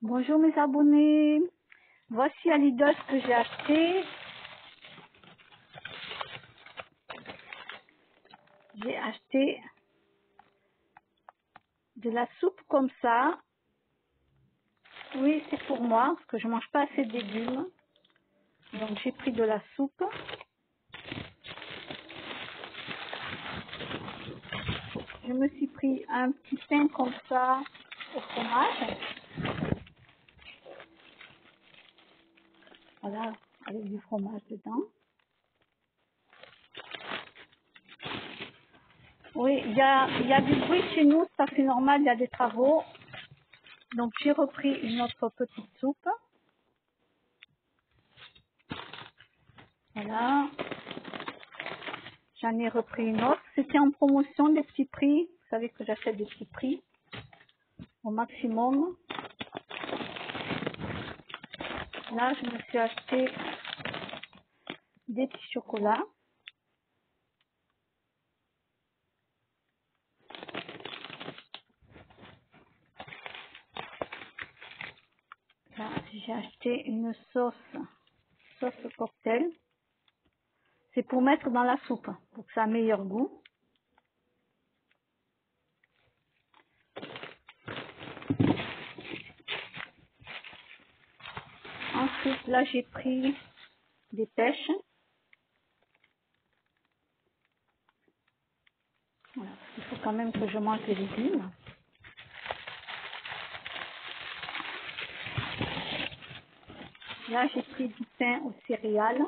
Bonjour mes abonnés. Voici ce que j'ai acheté. J'ai acheté de la soupe comme ça. Oui, c'est pour moi, parce que je mange pas assez de légumes. Donc j'ai pris de la soupe. Je me suis pris un petit pain comme ça au fromage. Voilà, avec du fromage dedans. Oui, il y a, y a du bruit chez nous, ça c'est normal, il y a des travaux. Donc j'ai repris une autre petite soupe. Voilà. J'en ai repris une autre. C'était en promotion des petits prix. Vous savez que j'achète des petits prix au maximum. Là, je me suis acheté des petits chocolats. Là, j'ai acheté une sauce, sauce cocktail. C'est pour mettre dans la soupe, pour que ça ait meilleur goût. Là, j'ai pris des pêches. Voilà, il faut quand même que je mange des légumes. Là, j'ai pris du pain aux céréales.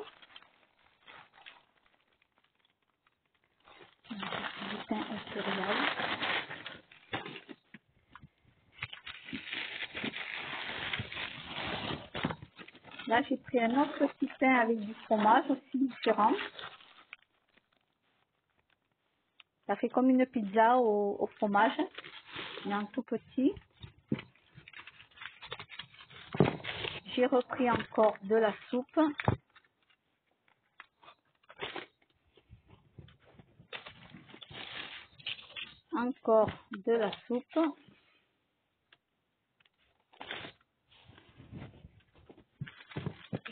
Du pain aux céréales. Là, j'ai pris un autre petit pain avec du fromage aussi différent. Ça fait comme une pizza au, fromage, mais en tout petit. J'ai repris encore de la soupe. Encore de la soupe.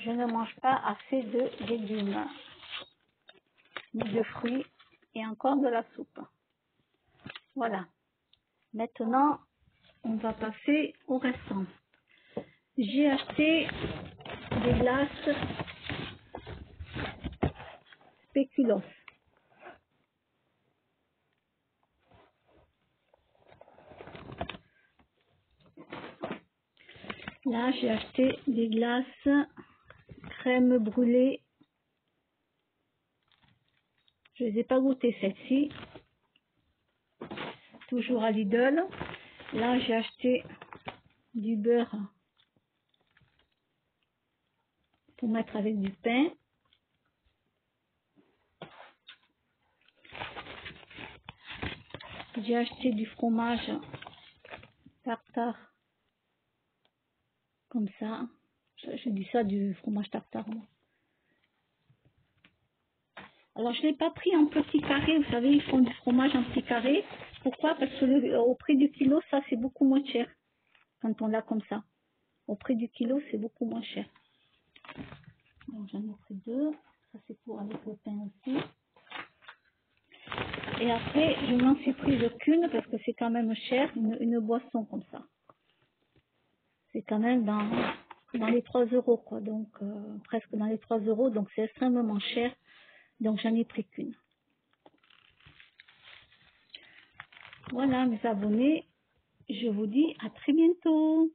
Je ne mange pas assez de légumes, ni de fruits, et encore de la soupe. Voilà. Maintenant, on va passer au restant. J'ai acheté des glaces spéculoos. Là, j'ai acheté des glaces crème brûlée. Je les ai pas goûtées celles-ci. Toujours à Lidl. Là, j'ai acheté du beurre pour mettre avec du pain. J'ai acheté du fromage tartare comme ça. Je dis ça du fromage tartare. Alors je l'ai pas pris en petits carrés, vous savez, ils font du fromage en petits carrés. Pourquoi? Parce que au prix du kilo, ça c'est beaucoup moins cher quand on l'a comme ça. Au prix du kilo, c'est beaucoup moins cher. Donc j'en ai pris deux. Ça c'est pour avec le pain aussi. Et après, je n'en suis prise qu'une parce que c'est quand même cher, une, une boisson comme ça. C'est quand même dans, dans les 3 euros, quoi. Donc, euh, presque dans les 3 euros. Donc, c'est extrêmement cher. Donc, j'en ai pris qu'une. Voilà, mes abonnés. Je vous dis à très bientôt.